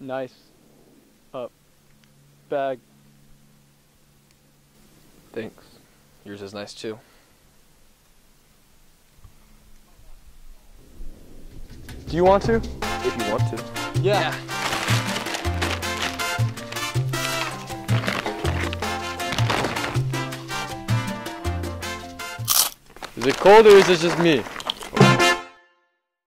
nice uh, bag. Thanks. Yours is nice too. Do you want to? If you want to. Yeah. Is it cold or is it just me?